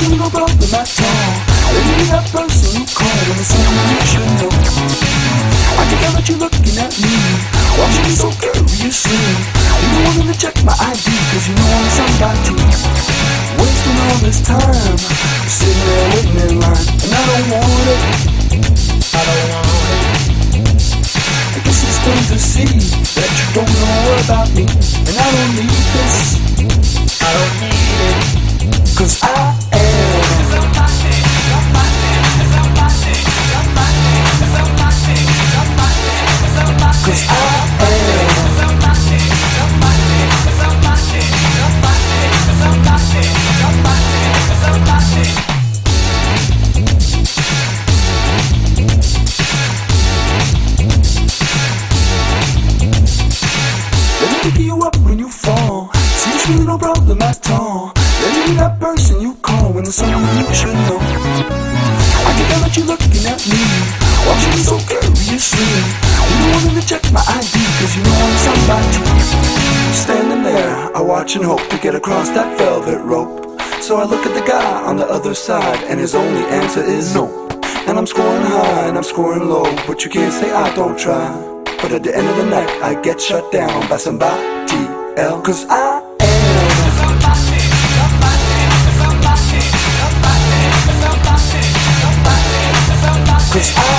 single problem at all. Only that person you should know. I can tell that you're looking at me, watching me so curiously. You don't want to check my ID, cause you know I'm somebody. Wasting all this time, sitting there waiting in line, and I don't want it. I don't want it. I guess it's plain to see that you don't know about me, and I don't need when someone you should know. I can tell that you're looking at me, watching me so curiously. You don't want to check my ID, cause you know I'm somebody. Standing there, I watch and hope to get across that velvet rope. So I look at the guy on the other side, and his only answer is no. And I'm scoring high and I'm scoring low, but you can't say I don't try. But at the end of the night, I get shut down by somebody else. Cause I Cause.